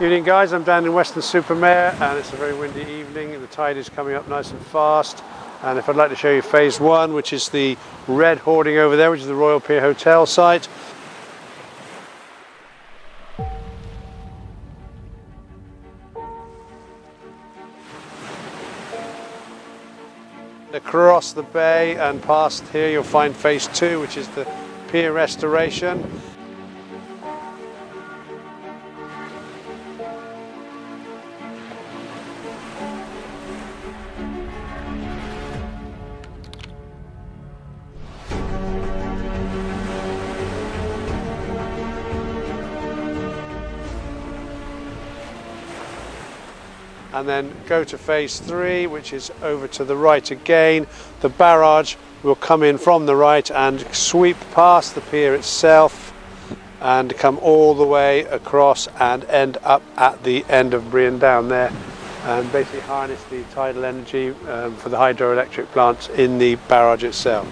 Evening guys, I'm down in Weston-super-Mare and it's a very windy evening. The tide is coming up nice and fast. And if I'd like to show you phase one, which is the red hoarding over there, which is the Royal Pier Hotel site. Across the bay and past here you'll find phase two, which is the pier restoration. And then go to phase three, which is over to the right again. The barrage will come in from the right and sweep past the pier itself and come all the way across and end up at the end of Brean down there and basically harness the tidal energy um, for the hydroelectric plants in the barrage itself.